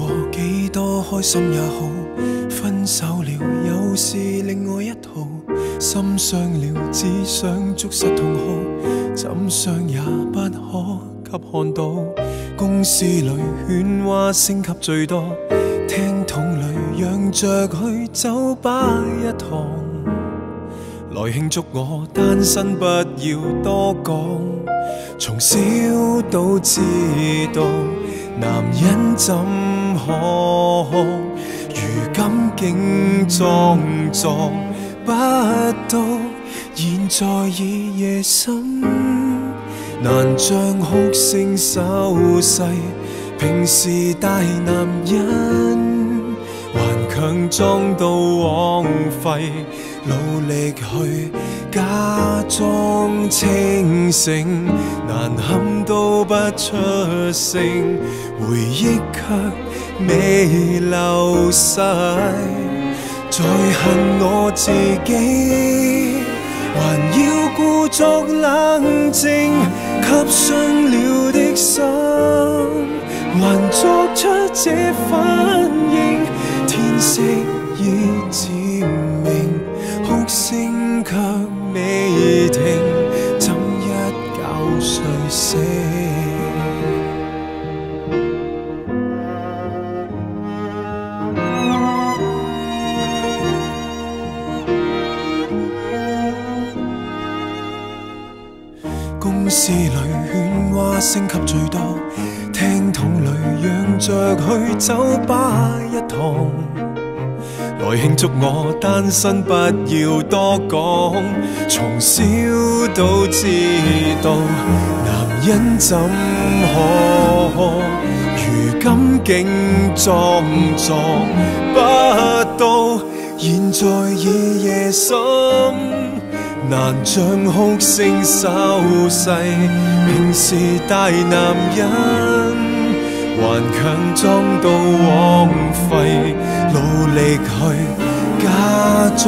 过几多开心也好，分手了又是另外一套。心伤了，只想捉实痛哭，怎伤也不可给看到。公司里喧哗升级最多，听筒里让着去酒吧一趟。来庆祝我单身，不要多讲。从小都知道，男人怎可哭如今竟装作不到？现在已夜深，难将哭声收势。平时大男人，还强装到枉费。努力去假装清醒，难堪都不出声，回忆却未流逝，再恨我自己，还要故作冷静，给伤了的心，还作出这反应，天色已渐明。哭声却未停，公司里喧哗升级最多，厅筒里让着去酒吧一趟。来庆祝我单身，不要多讲。从小都知道，男人怎可如今竟装作不到？现在已夜深，难将哭声收细。平时大男人。还强装到枉费，努力去假装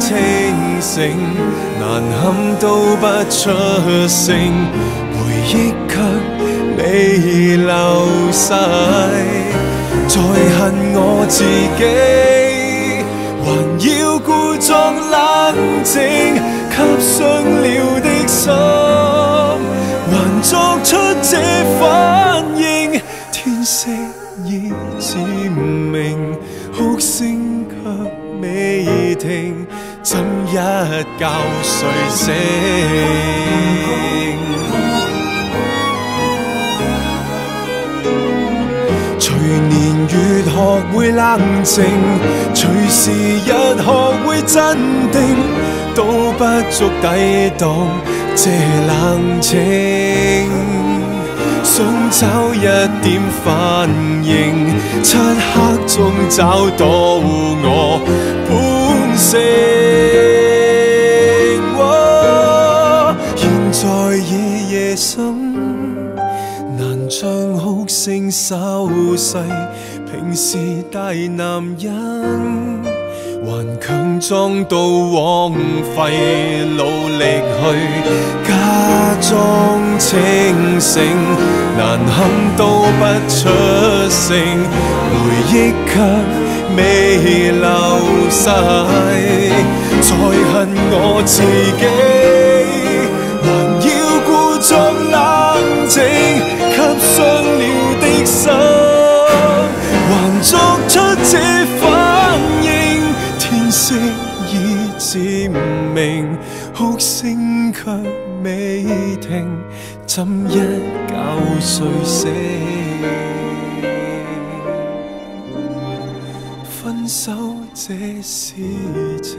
清醒，难堪都不出声，回忆却未流逝，再恨我自己，还要故作冷静，给伤了的心，还作出这反应。天色已渐明，哭声却未停，怎一觉睡醒？年月学会冷静，随时日学会镇定，都不足抵挡这冷清。想找一点反应，漆黑中找到我本性。将哭声收势。平时大男人。还强装到枉费，努力去假装清醒，难堪都不出声，回忆却未流逝，再恨我自己，渐明，哭声却未停，怎一觉睡醒？分手这事情。